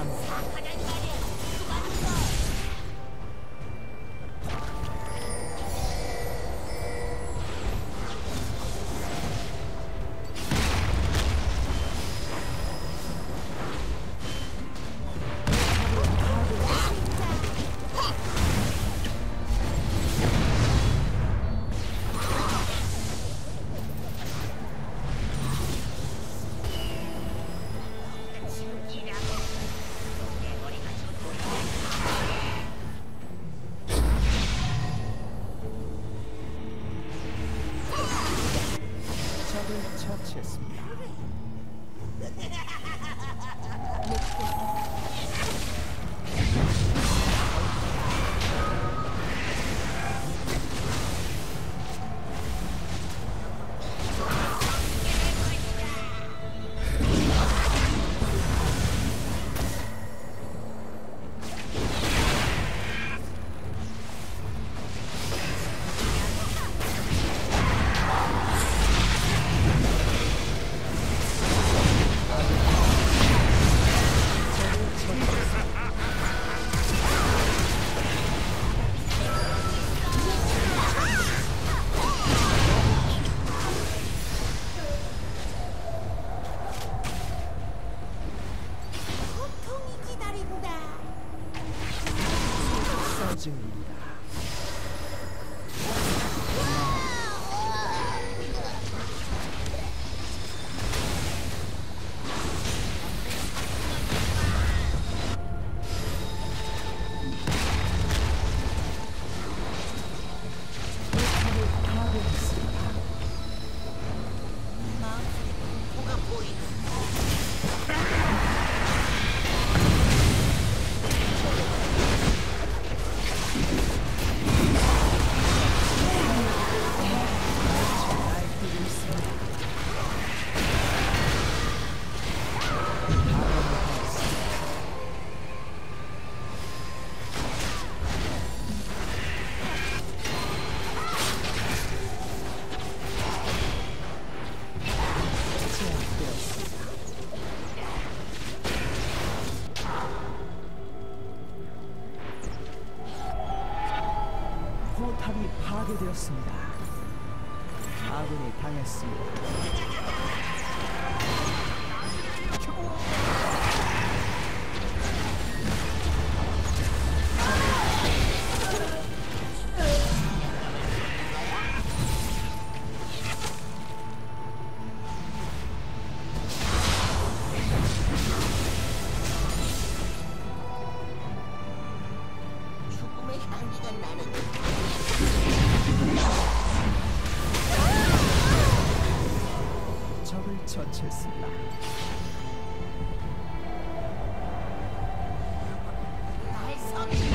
사람. 사파자니 말이야. touches. 파괴되었습니다. 아군이 당했습니다. 죽음의 향기가 나는 precious life. Lies on